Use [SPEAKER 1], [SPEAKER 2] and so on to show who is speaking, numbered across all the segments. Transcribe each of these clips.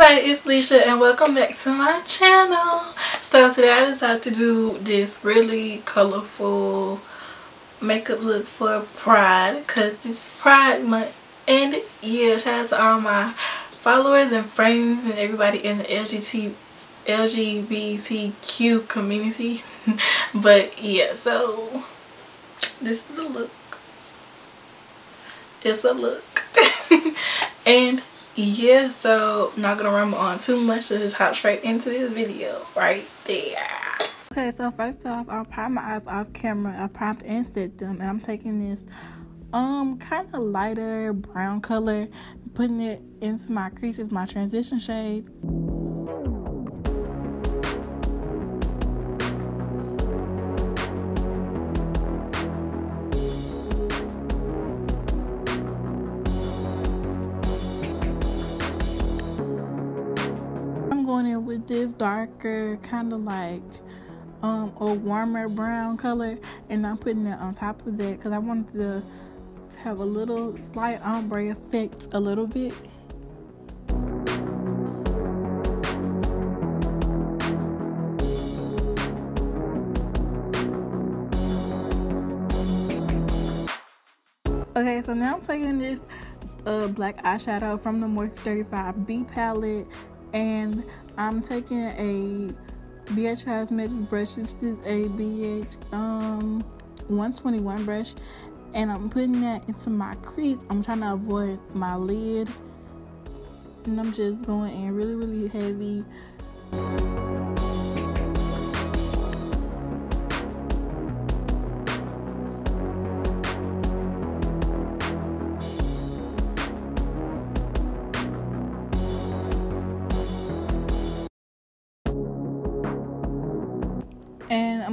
[SPEAKER 1] everybody, it's Licia and welcome back to my channel. So today I decided to do this really colorful makeup look for Pride because it's Pride month and yeah, shout out to all my followers and friends and everybody in the LGBT, LGBTQ community. but yeah, so this is a look. It's a look. and yeah so I'm not gonna ramble on too much. Let's just hop straight into this video right there. Okay so first off i'll prime my eyes off camera i primed and set them and i'm taking this um kind of lighter brown color putting it into my creases my transition shade this darker kind of like um a warmer brown color and I'm putting it on top of that because I wanted to, to have a little slight ombre effect a little bit. Okay, so now I'm taking this uh, black eyeshadow from the Morphe 35C palette and I'm taking a BH Cosmetics brush. This is a BH um 121 brush and I'm putting that into my crease. I'm trying to avoid my lid and I'm just going in really really heavy.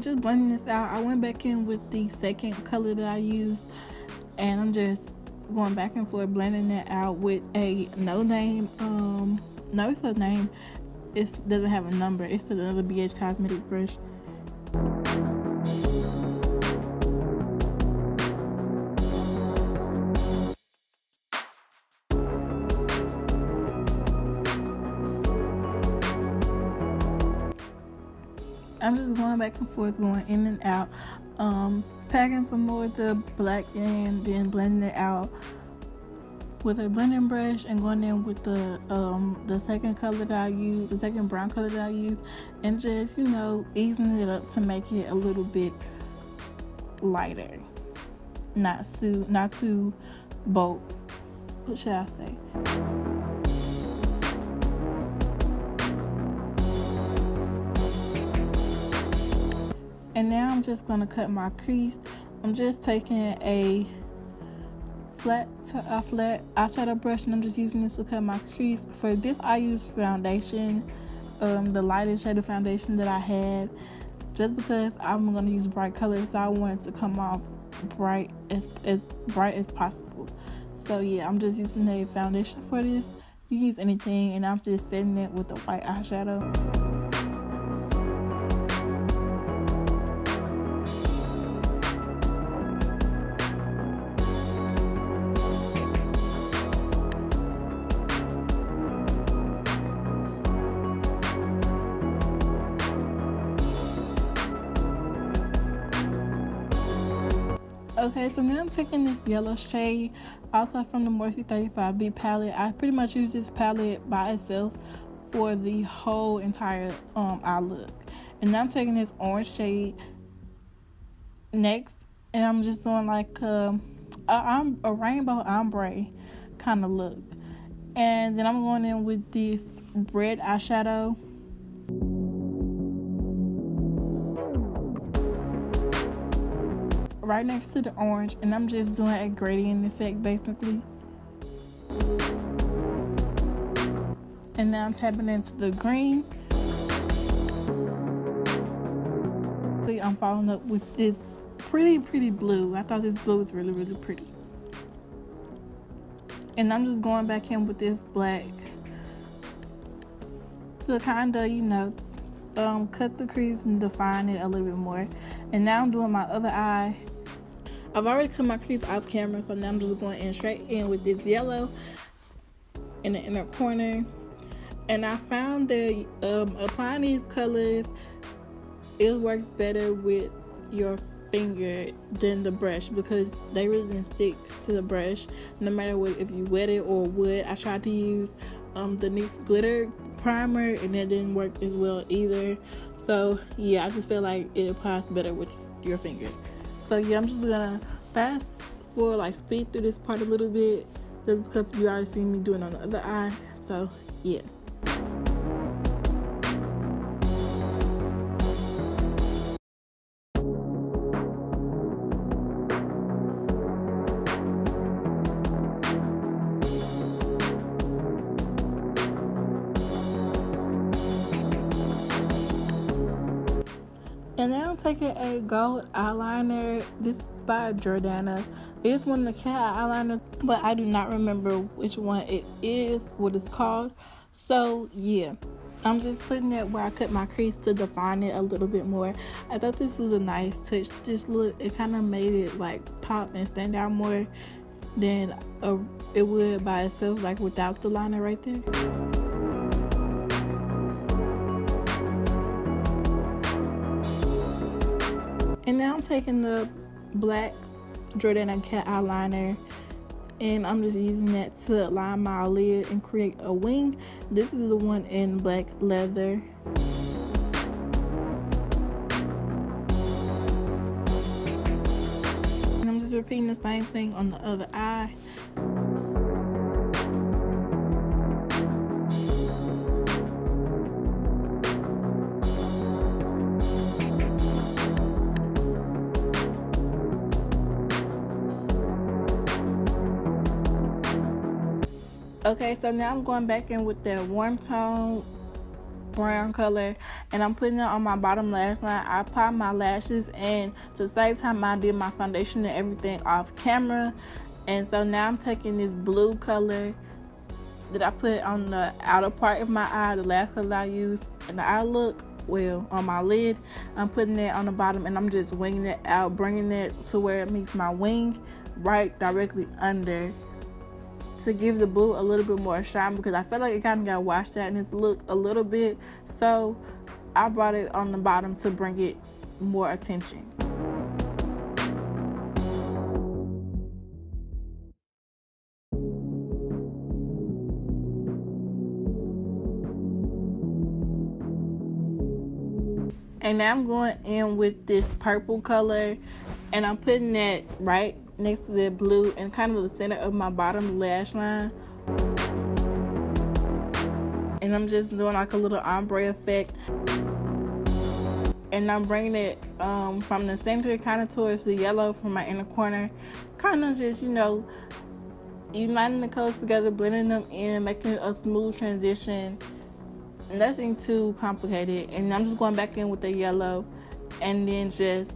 [SPEAKER 1] Just blending this out. I went back in with the second color that I used and I'm just going back and forth blending that out with a no name um no it's a name. It doesn't have a number. It's another BH cosmetic brush and forth, going in and out, um, packing some more of the black and then blending it out with a blending brush and going in with the um, the second color that I use, the second brown color that I use, and just you know easing it up to make it a little bit lighter, not too not too bold. What should I say? And now I'm just going to cut my crease. I'm just taking a flat a flat eyeshadow brush and I'm just using this to cut my crease. For this I use foundation um, the lightest shade of foundation that I had just because I'm going to use bright colors. So I want it to come off bright as, as bright as possible. So yeah I'm just using a foundation for this. You use anything and I'm just setting it with the white eyeshadow Okay, so now I'm taking this yellow shade, also from the Morphe 35C palette. I pretty much use this palette by itself for the whole entire um eye look. And now I'm taking this orange shade next, and I'm just doing like um, a, a, a rainbow ombre kind of look. And then I'm going in with this red eyeshadow right next to the orange and I'm just doing a gradient effect basically. And now I'm tapping into the green. I'm following up with this pretty, pretty blue. I thought this blue was really, really pretty. And I'm just going back in with this black to kind of, you know, um, cut the crease and define it a little bit more. And now I'm doing my other eye I've already cut my crease off camera, so now I'm just going in straight in with this yellow in the inner corner. And I found that um, applying these colors, it works better with your finger than the brush because they really stick to the brush no matter what if you wet it or wood. I tried to use um, the NYX glitter primer and it didn't work as well either. So yeah, I just feel like it applies better with your finger. So yeah, I'm just gonna fast forward, like speed through this part a little bit, just because you already seen me doing on the other eye. So yeah. And now I'm taking a gold eyeliner. This is by Jordana. It's one of the cat eyeliners, but I do not remember which one it is, what it's called. So yeah, I'm just putting it where I cut my crease to define it a little bit more. I thought this was a nice touch. This look, it kind of made it like pop and stand out more than a, it would by itself, like without the liner right there. I'm taking the black Jordana cat eyeliner and I'm just using that to line my lid and create a wing. This is the one in black leather. And I'm just repeating the same thing on the other eye. Okay, so now I'm going back in with that warm tone brown color and I'm putting it on my bottom lash line. I applied my lashes and to save time I did my foundation and everything off camera. And so now I'm taking this blue color that I put on the outer part of my eye, the last color I used, and the eye look well on my lid. I'm putting it on the bottom and I'm just winging it out, bringing it to where it meets my wing right directly under to give the boot a little bit more shine because I feel like it kind of got washed out in its look a little bit. So I brought it on the bottom to bring it more attention. And now I'm going in with this purple color and I'm putting that right next to the blue and kind of the center of my bottom lash line. And I'm just doing like a little ombre effect. And I'm bringing it um, from the center kind of towards the yellow from my inner corner. Kind of just, you know, uniting the colors together, blending them in, making a smooth transition. Nothing too complicated. And I'm just going back in with the yellow and then just,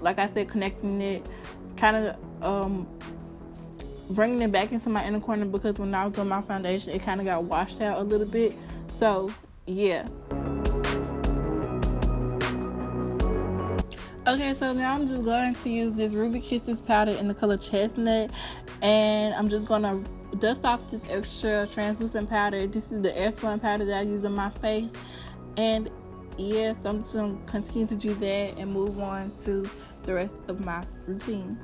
[SPEAKER 1] like I said, connecting it kind of um, bringing it back into my inner corner because when I was doing my foundation, it kind of got washed out a little bit. So, yeah. Okay, so now I'm just going to use this Ruby Kisses powder in the color Chestnut. And I'm just to dust off this extra translucent powder. This is the Airspun powder that I use on my face. And yes, I'm just to continue to do that and move on to the rest of my routine.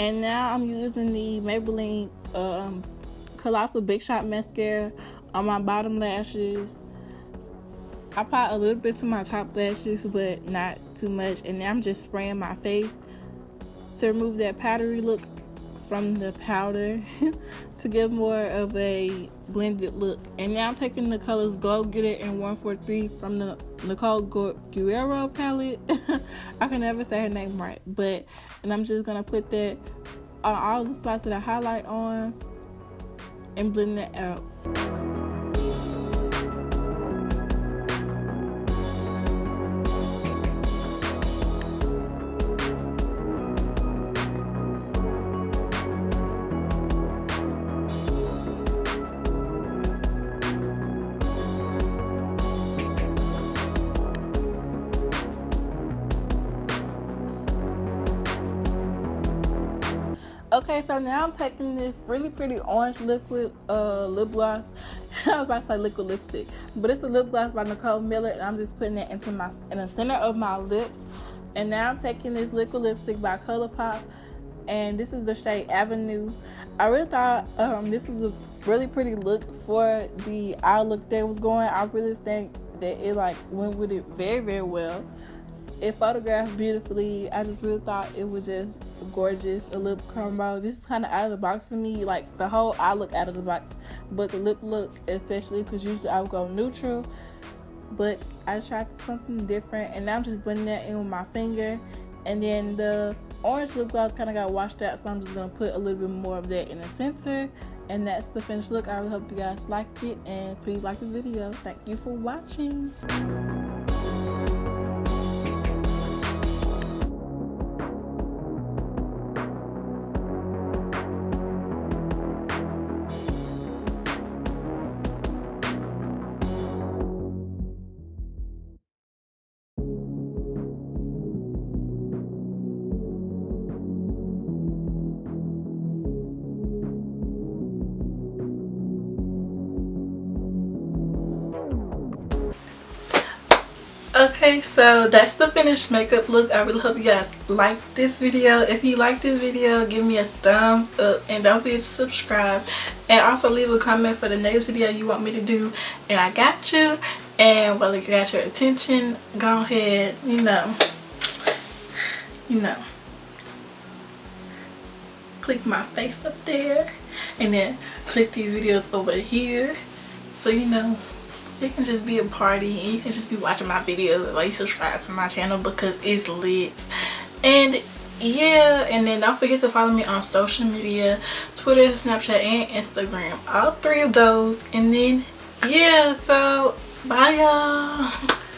[SPEAKER 1] And now I'm using the Maybelline um, Colossal Big Shot Mascara on my bottom lashes. I apply a little bit to my top lashes, but not too much. And now I'm just spraying my face to remove that powdery look from the powder to give more of a blended look. And now I'm taking the colors Glow Getter and 143 from the Nicole Guerrero palette. I can never say her name right, but and I'm just gonna put that on all the spots that I highlight on and blend that out. Okay, so now I'm taking this really pretty orange liquid uh, lip gloss. I was about to say liquid lipstick, but it's a lip gloss by Nicole Miller, and I'm just putting it into my in the center of my lips. And now I'm taking this liquid lipstick by ColourPop, and this is the shade Avenue. I really thought um, this was a really pretty look for the eye look that was going. I really think that it like went with it very very well it photographed beautifully. I just really thought it was just gorgeous. A lip combo, just kind of out of the box for me. Like the whole eye look out of the box, but the lip look especially because usually I would go neutral. But I tried something different, and now I'm just blending that in with my finger. And then the orange lip gloss kind of got washed out, so I'm just gonna put a little bit more of that in the center. And that's the finished look. I really hope you guys liked it, and please like this video. Thank you for watching. Okay so that's the finished makeup look. I really hope you guys like this video. If you like this video give me a thumbs up and don't forget to subscribe. And also leave a comment for the next video you want me to do. And i got you. And while it got your attention go ahead you know you know click my face up there. And then click these videos over here. So you know it can just be a party and you can just be watching my videos while you subscribe to my channel because it's lit. And yeah and then don't forget to follow me on social media twitter snapchat and instagram. All three of those. And then yeah so bye y'all